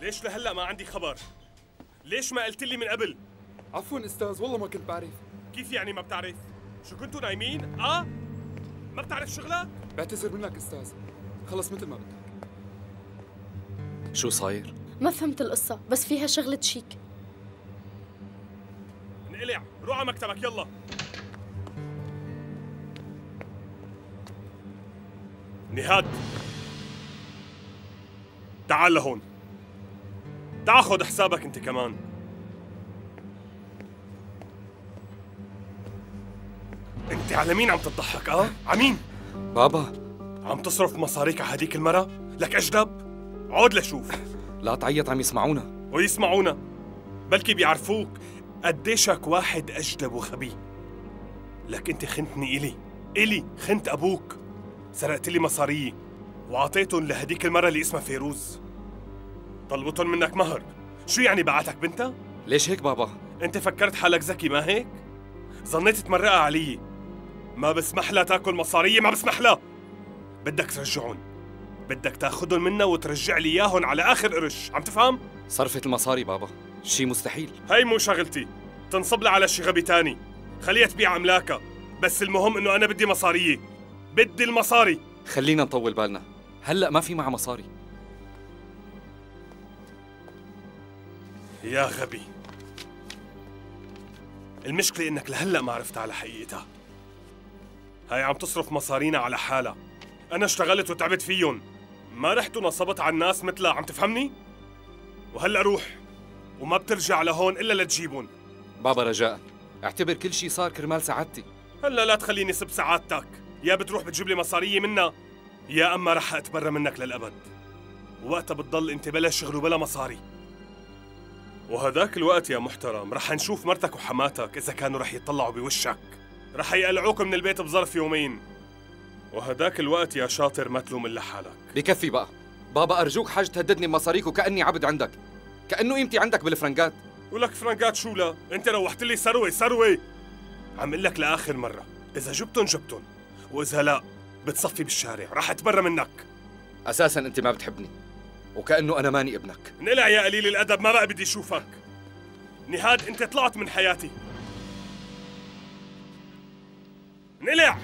ليش لهلا ما عندي خبر؟ ليش ما قلت لي من قبل؟ عفوا أستاذ والله ما كنت بعرف. كيف يعني ما بتعرف؟ شو كنتوا نايمين؟ آه؟ ما بتعرف شغلك؟ بعتذر منك أستاذ. خلص مثل ما بدك. شو صاير؟ ما فهمت القصة بس فيها شغلة شيك. انقلع. روح على مكتبك يلا. نهاد. تعال لهون. تعال خذ حسابك انت كمان. انت على مين عم تضحك آه؟ على مين؟ بابا. عم تصرف مصاريك على هديك المرة؟ لك أجدب؟ عود لشوف. لا تعيط عم يسمعونا. ويسمعونا. بلكي بيعرفوك قديشك واحد أجدب وخبي لك أنت خنتني إلي. إلي خنت أبوك. سرقت لي مصاريي وعطيتهم لهديك المرة اللي اسمها فيروز. طلبتهم منك مهر. شو يعني بعتك بنتها؟ ليش هيك بابا؟ أنت فكرت حالك ذكي ما هيك؟ ظنيت تمرقها علي. ما بسمح لها تاكل مصاريي ما بسمح لها. بدك ترجعهم بدك تاخذهم منا وترجع لي اياهم على آخر قرش. عم تفهم؟ صرفة المصاري بابا. شي مستحيل. هي مو شغلتي. تنصب لها على شي غبي تاني. خليها تبيع أملاكها. بس المهم إنه أنا بدي مصاريي بدي المصاري. خلينا نطول بالنا. هلأ ما في معها مصاري. يا غبي. المشكلة إنك لهلأ ما عرفت على حقيقتها. هاي عم تصرف مصارينا على حالها. أنا اشتغلت وتعبت فيهم. ما رحت ونصبت على الناس مثلها عم تفهمني؟ وهلأ روح وما بترجع لهون إلا لتجيبهم. بابا رجاء اعتبر كل شي صار كرمال سعادتي. هلأ لا تخليني سب سعادتك. يا بتروح بتجيب لي مصارية منا يا أما رح أتبرى منك للأبد. وقتها بتضل أنت بلا شغل وبلا مصاري. وهداك الوقت يا محترم. رح نشوف مرتك وحماتك إذا كانوا رح يطلعوا بوشك. رح يقلعوك من البيت بظرف يومين. وهداك الوقت يا شاطر ما تلوم إلا حالك. بكفي بقى. بابا أرجوك حاج تهددني بمصاريك وكأني عبد عندك. كأنه قيمتي عندك بالفرنكات ولك فرنكات شو لا؟ أنت روحت لي ثروة ثروة. عم لك لآخر مرة. إذا جبتن جبتن. وإذا لا بتصفي بالشارع. رح أتبرى منك. أساسا أنت ما بتحبني. وكأنه أنا ماني ابنك. انقلع يا قليل الأدب ما بقى بدي أشوفك. نهاد أنت طلعت من حياتي. انقلع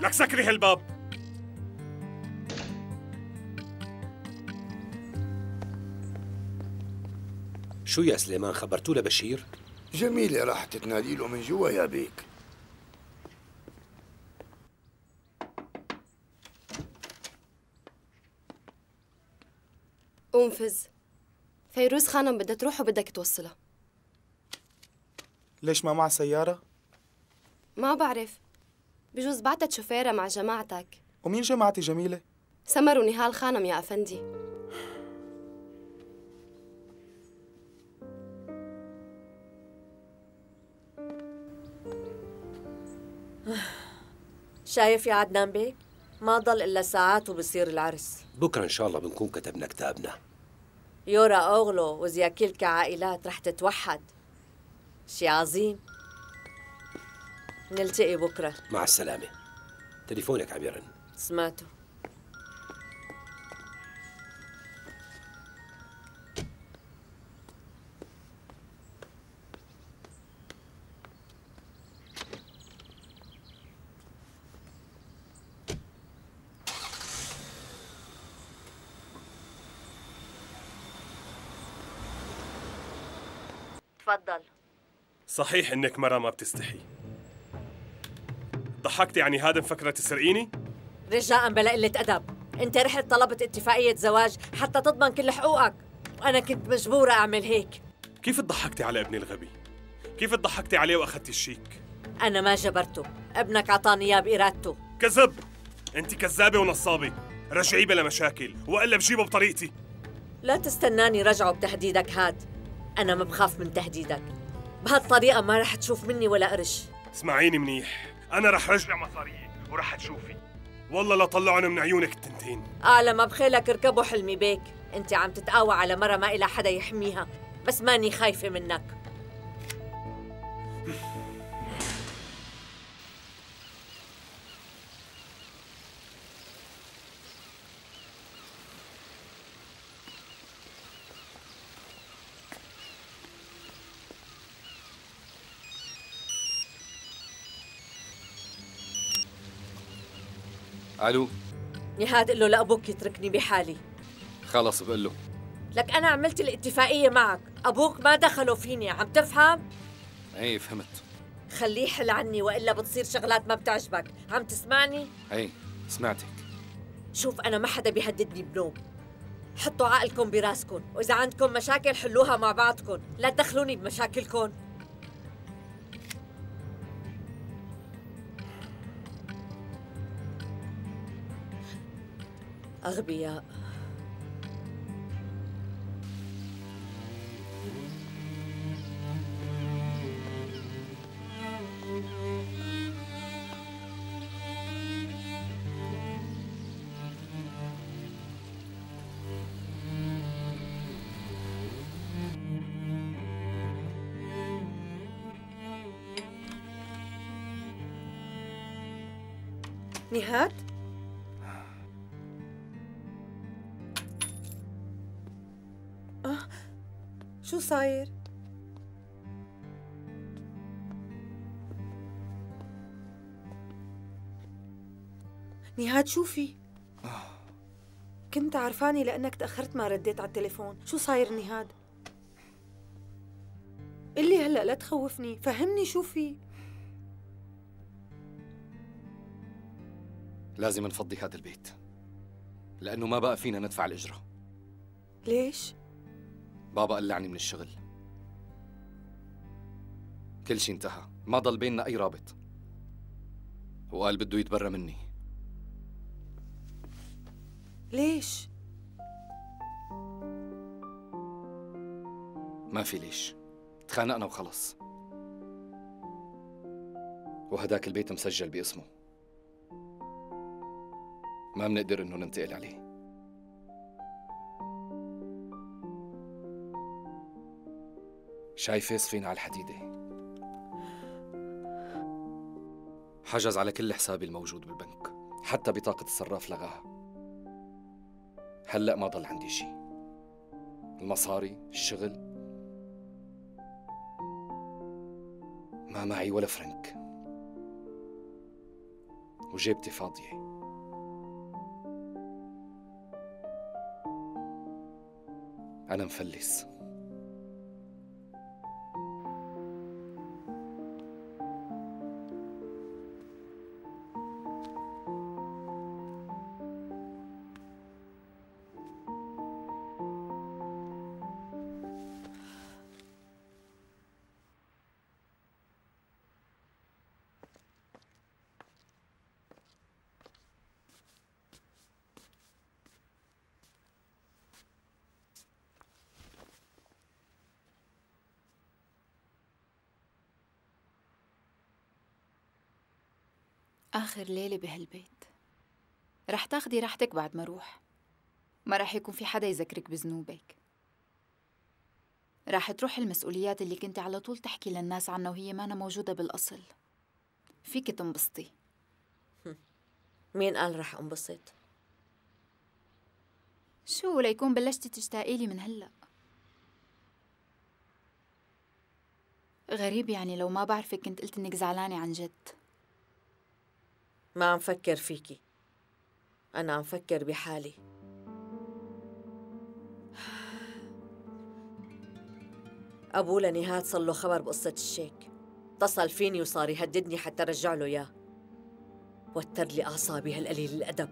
لك سكري هالباب. شو يا سليمان خبرتوا لبشير؟ جميلة راح تنادي له من جوا يا بيك. قوم فز. فيروز خانم بدها تروح وبدك توصلها. ليش ما مع سيارة؟ ما بعرف. بجوز بعتت شوفيرة مع جماعتك. ومين جماعتي جميلة؟ سمر ونهال خانم يا أفندي. شايف يا عدنان بيك؟ ما ضل إلا ساعات وبصير العرس. بكرة إن شاء الله بنكون كتبنا كتابنا. يورا أوغلو وزياكيل كعائلات رح تتوحد. شي عظيم. نلتقي بكرة. مع السلامة. تليفونك عم يرن سمعته. تفضل. صحيح إنك مرة ما بتستحي. ضحكتي يعني هذا مفكرة تسرقيني؟ رجاء بلا قلة أدب. أنت رحت طلبت اتفاقية زواج حتى تضمن كل حقوقك. وأنا كنت مجبورة أعمل هيك. كيف تضحكتي على ابني الغبي؟ كيف تضحكتي عليه واخذتي الشيك؟ أنا ما جبرته. ابنك عطاني إياه بإرادته. كذب! أنت كذابة ونصابة. رجعيه بلا مشاكل وإلا بجيبه بطريقتي. لا تستناني رجعه بتهديدك هاد. أنا ما بخاف من تهديدك. بهالطريقة ما رح تشوف مني ولا قرش. اسمعيني منيح. أنا رح رجع مصاريي ورح تشوفي. والله لا طلعن من عيونك التنتين. أعلى ما بخيلك اركبوا حلمي بيك. أنت عم تتقاوى على مرة ما إلها حدا يحميها. بس ماني خايفة منك. ألو؟ نهاد قل له لابوك يتركني بحالي. خلص بقول له. لك أنا عملت الاتفاقية معك. أبوك ما دخلوا فيني عم تفهم؟ إيه فهمت. خليه يحل عني وإلا بتصير شغلات ما بتعجبك. عم تسمعني؟ إيه سمعتك. شوف أنا ما حدا بيهددني بنوم. حطوا عقلكم براسكم وإذا عندكم مشاكل حلوها مع بعضكم لا تدخلوني بمشاكلكم أغبياء. نهاد؟ شو صاير؟ نهاد شوفي كنت عرفاني لأنك تأخرت ما رديت على التليفون شو صاير نهاد؟ قلي هلأ لا تخوفني فهمني شو في لازم نفضي هذا البيت لأنه ما بقى فينا ندفع الإجرة ليش؟ بابا قلعني من الشغل. كل شي انتهى. ما ضل بيننا أي رابط. وقال بده يتبرى مني. ليش؟ ما في ليش. تخانقنا وخلص. وهداك البيت مسجل باسمه. ما بنقدر إنه ننتقل عليه. شايفة صفينا على الحديدة؟ حجز على كل حسابي الموجود بالبنك حتى بطاقة الصراف لغاها. هلأ ما ضل عندي شي. المصاري الشغل. ما معي ولا فرنك. وجيبتي فاضية. أنا مفلس. آخر ليلة بهالبيت. رح تاخدي راحتك بعد ما روح. ما رح يكون في حدا يذكرك بذنوبك. رح تروح المسؤوليات اللي كنت على طول تحكي للناس عنها وهي مانا موجودة بالأصل. فيك تنبسطي. مين قال رح أنبسط؟ شو ليكون بلشتي تشتاقي لي من هلأ. غريب يعني لو ما بعرفك كنت قلت إنك زعلانة عن جد. ما عم فكر فيكي. أنا عم فكر بحالي. أبو لنهاد صار له خبر بقصة الشيك. اتصل فيني وصار يهددني حتى رجع له إياه. وتر لي أعصابي هالقليل الأدب.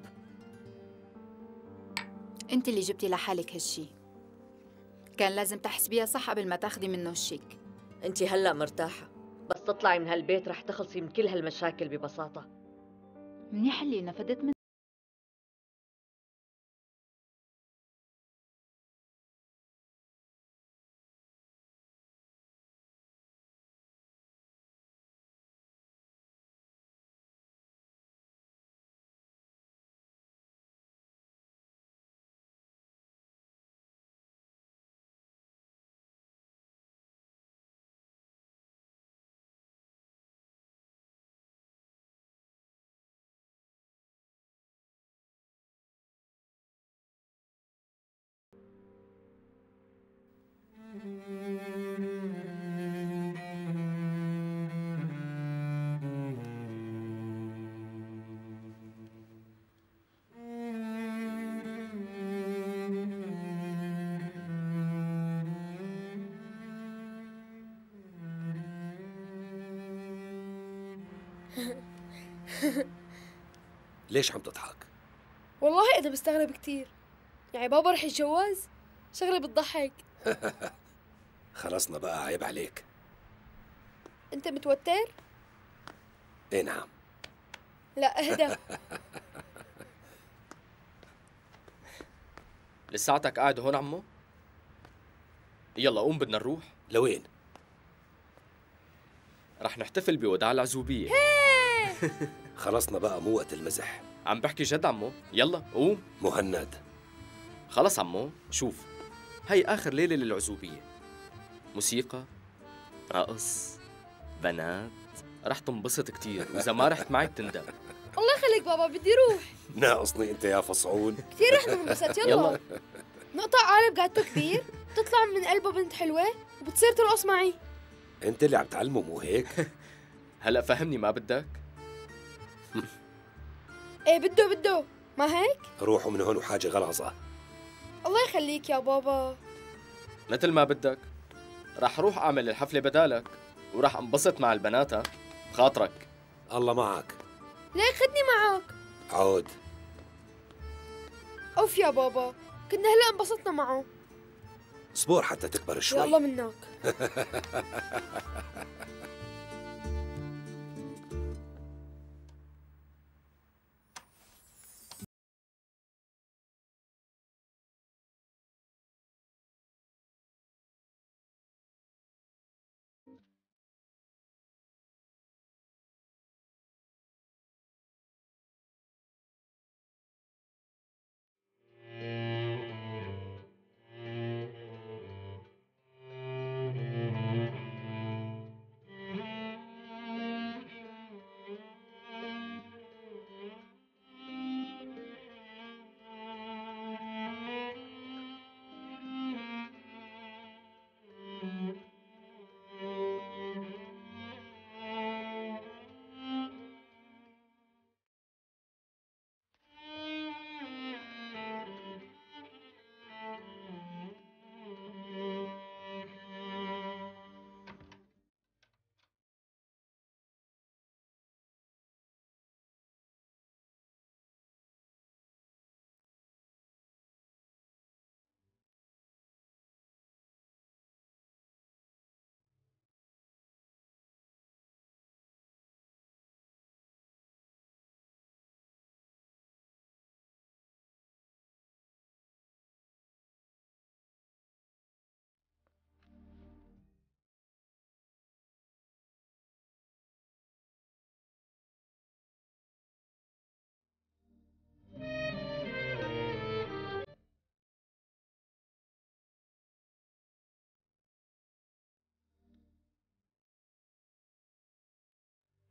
أنت اللي جبتي لحالك هالشي. كان لازم تحسبيها صح قبل ما تاخدي منه الشيك. أنت هلأ مرتاحة. بس تطلعي من هالبيت رح تخلصي من كل هالمشاكل ببساطة. منيح اللي نفدت من ليش عم تضحك؟ والله أنا بستغرب كثير يعني بابا رح يتجوز؟ شغلة بتضحك خلصنا بقى عيب عليك. انت متوتر؟ إيه نعم. لا اهدى. لساتك قاعد هون عمو؟ يلا قوم بدنا نروح. لوين؟ رح نحتفل بوداع العزوبية. خلصنا بقى مو وقت المزح. عم بحكي جد عمو؟ يلا قوم. مهند. خلص عمو شوف. هي آخر ليلة للعزوبية. موسيقى رقص بنات. رح تنبسط كتير وإذا ما رحت معي بتندم. الله يخليك بابا بدي روح. ناقصني أنت يا فصعون كثير رح ننبسط يلا, يلا. نقطع قالب قعدته كبير تطلع من قلبه بنت حلوة وبتصير ترقص معي. أنت اللي عم تعلمه مو هيك؟ هلأ فهمني ما بدك؟ إيه بده بده. ما هيك؟ روحوا من هون وحاجة غلظة الله يخليك يا بابا. مثل ما بدك. رح روح أعمل الحفلة بدالك ورح انبسط مع البنات ها؟ خاطرك. الله معك. ليك خدني معك. عود. أوف يا بابا كنا هلا انبسطنا معه. صبور حتى تكبر شوي. الله منك.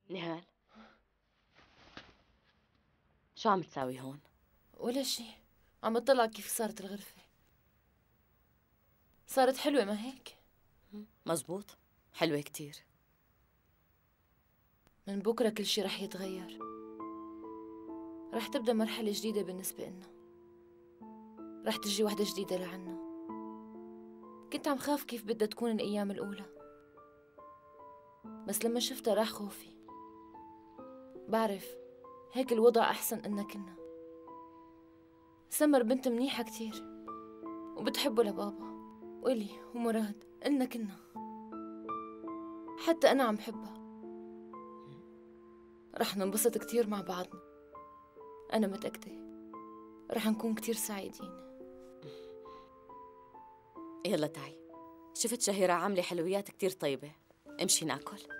نهال. شو عم تساوي هون؟ ولا شي. عم بطلع كيف صارت الغرفة. صارت حلوة ما هيك؟ مزبوط. حلوة كتير. من بكرة كل شي رح يتغير. رح تبدأ مرحلة جديدة بالنسبة إلنا رح تجي وحدة جديدة لعنا. كنت عم خاف كيف بدها تكون الأيام الأولى. بس لما شفتها راح خوفي. بعرف هيك الوضع أحسن إنا كنا. سمر بنت منيحة كتير وبتحبه لبابا وإلي ومراد إلنا كنا. حتى أنا عم حبها رح ننبسط كتير مع بعضنا. أنا متأكدة رح نكون كتير سعيدين. يلا تعي شفت شهيرة عاملة حلويات كتير طيبة. امشي ناكل.